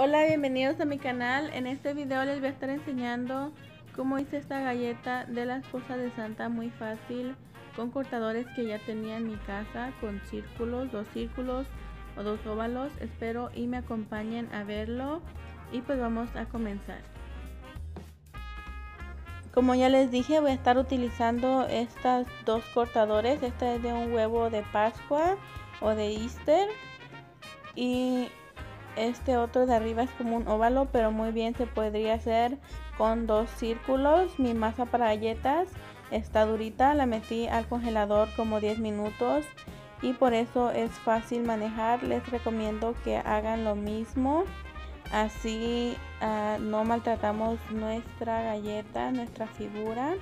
Hola, bienvenidos a mi canal. En este video les voy a estar enseñando cómo hice esta galleta de la esposa de Santa muy fácil con cortadores que ya tenía en mi casa con círculos, dos círculos o dos óvalos. Espero y me acompañen a verlo y pues vamos a comenzar. Como ya les dije voy a estar utilizando estas dos cortadores. Este es de un huevo de Pascua o de Easter y este otro de arriba es como un óvalo pero muy bien se podría hacer con dos círculos. Mi masa para galletas está durita la metí al congelador como 10 minutos y por eso es fácil manejar. Les recomiendo que hagan lo mismo. Así uh, no maltratamos nuestra galleta nuestra figura.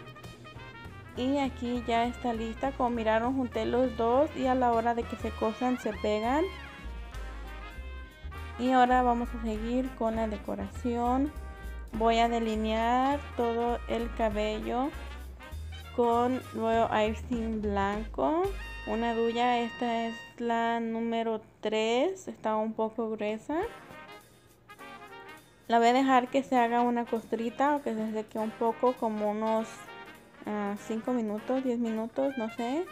Y aquí ya está lista. Como miraron junté los dos y a la hora de que se cosan se pegan y ahora vamos a seguir con la decoración. Voy a delinear todo el cabello con nuevo icing blanco. Una duya esta es la número 3 está un poco gruesa. La voy a dejar que se haga una costrita o que se seque un poco como unos 5 uh, minutos 10 minutos no sé.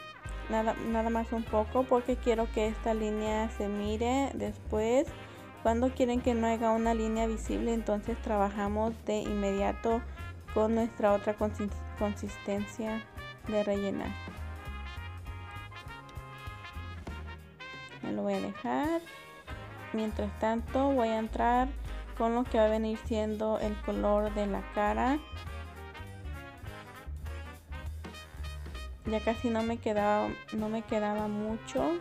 Nada, nada más un poco porque quiero que esta línea se mire después cuando quieren que no haya una línea visible, entonces trabajamos de inmediato con nuestra otra consistencia de rellenar. Me lo voy a dejar. Mientras tanto voy a entrar con lo que va a venir siendo el color de la cara. Ya casi no me quedaba, no me quedaba mucho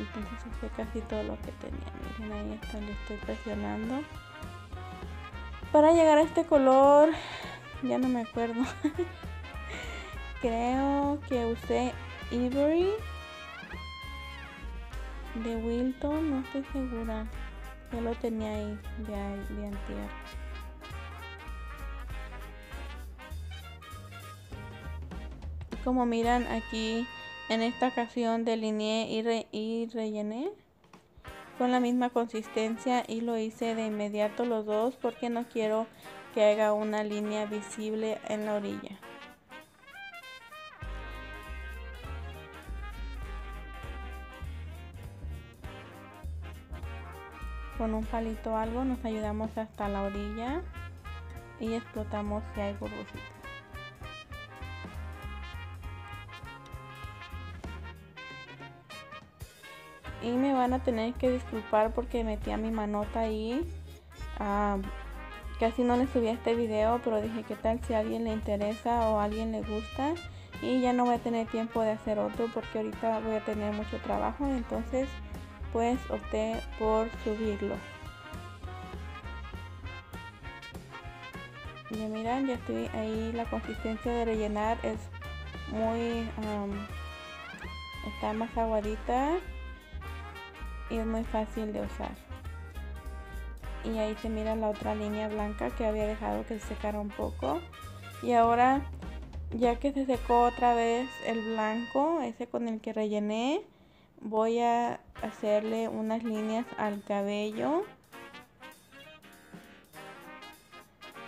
entonces fue casi todo lo que tenía miren ahí está le estoy presionando. Para llegar a este color ya no me acuerdo. Creo que usé Ivory de Wilton no estoy segura. Ya lo tenía ahí de, de antier. Como miran aquí en esta ocasión delineé y, rellené con la misma consistencia y lo hice de inmediato los dos porque no quiero que haga una línea visible en la orilla. Con un palito o algo nos ayudamos hasta la orilla y explotamos si hay burbujitas. Y me van a tener que disculpar porque metí a mi manota ahí. Ah, casi no le subí a este video pero dije que tal si a alguien le interesa o a alguien le gusta y ya no voy a tener tiempo de hacer otro porque ahorita voy a tener mucho trabajo. Entonces pues opté por subirlo. Ya miran ya estoy ahí. La consistencia de rellenar es muy está más aguadita y es muy fácil de usar. Y ahí se mira la otra línea blanca que había dejado que se secara un poco. Y ahora ya que se secó otra vez el blanco ese con el que rellené voy a hacerle unas líneas al cabello.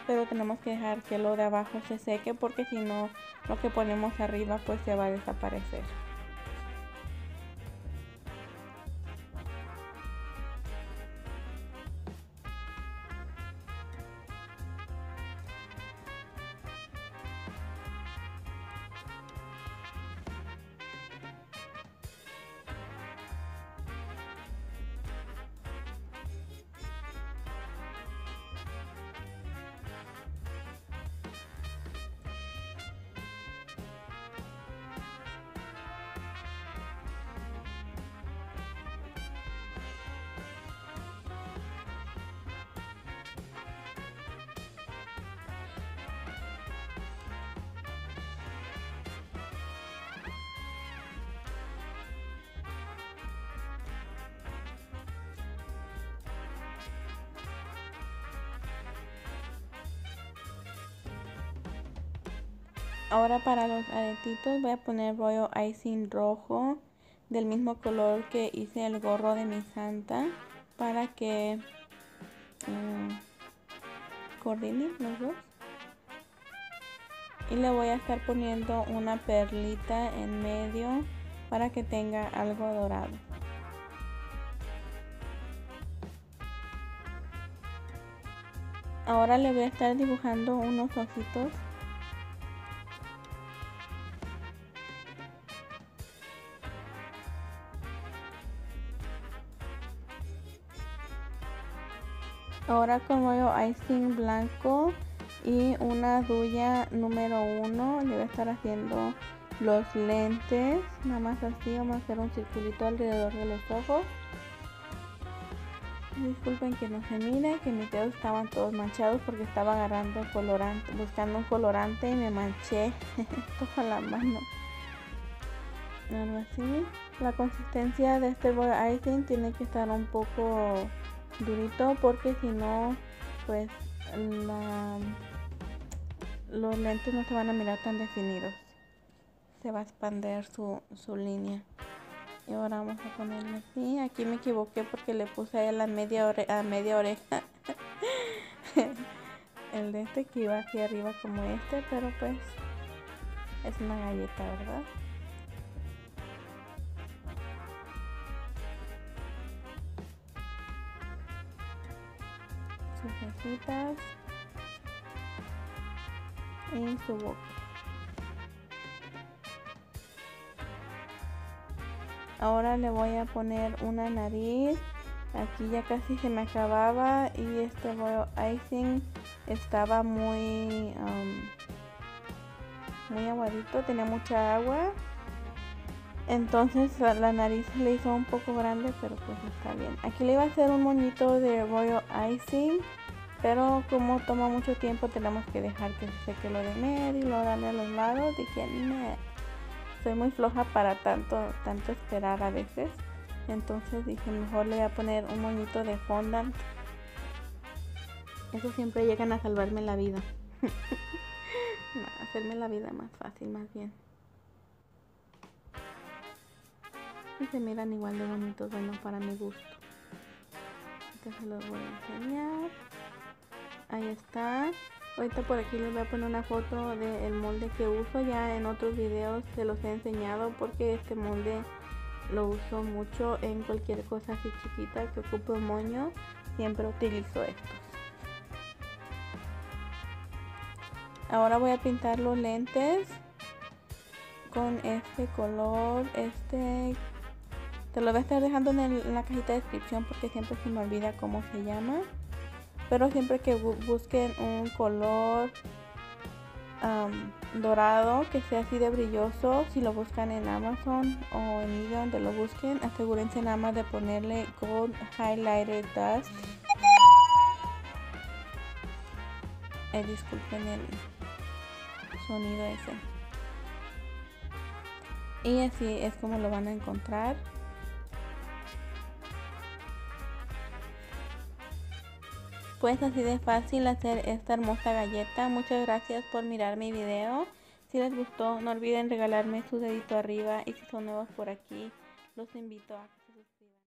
Pero tenemos que dejar que lo de abajo se seque porque si no lo que ponemos arriba pues se va a desaparecer Ahora para los aretitos voy a poner rollo icing rojo del mismo color que hice el gorro de mi santa para que mm, coordinen los dos. Y le voy a estar poniendo una perlita en medio para que tenga algo dorado. Ahora le voy a estar dibujando unos ojitos. Ahora con rollo icing blanco y una duya número uno. Le voy a estar haciendo los lentes nada más así vamos a hacer un circulito alrededor de los ojos. Disculpen que no se mire que mis dedos estaban todos manchados porque estaba agarrando colorante buscando un colorante y me manché toda la mano. Algo así. La consistencia de este icing tiene que estar un poco durito porque si no pues los lentes no se van a mirar tan definidos. Se va a expandir su, su línea. Y ahora vamos a ponerle así. Aquí me equivoqué porque le puse a la media, a media oreja. El de este que iba hacia arriba como este pero pues es una galleta verdad y su boca. Ahora le voy a poner una nariz. Aquí ya casi se me acababa y este icing estaba muy muy aguadito tenía mucha agua. Entonces la nariz le hizo un poco grande pero pues está bien. Aquí le iba a hacer un moñito de royal icing pero como toma mucho tiempo tenemos que dejar que se seque lo de medio y luego darle a los lados dije soy muy floja para tanto, tanto esperar a veces. Entonces dije, mejor le voy a poner un moñito de fondant. Eso siempre llegan a salvarme la vida. hacerme la vida más fácil, más bien. Y se miran igual de bonitos, bueno, para mi gusto. Entonces los voy a enseñar. Ahí está. Ahorita por aquí les voy a poner una foto del molde que uso. Ya en otros videos se los he enseñado porque este molde lo uso mucho en cualquier cosa así chiquita que ocupe un moño. Siempre utilizo estos. Ahora voy a pintar los lentes con este color. Este te lo voy a estar dejando en, en la cajita de descripción porque siempre se me olvida cómo se llama pero siempre que busquen un color dorado que sea así de brilloso si lo buscan en Amazon o en eBay donde lo busquen asegúrense nada más de ponerle gold highlighter dust. Eh, disculpen el sonido ese. Y así es como lo van a encontrar Pues así de fácil hacer esta hermosa galleta. Muchas gracias por mirar mi video. Si les gustó, no olviden regalarme su dedito arriba y si son nuevos por aquí, los invito a...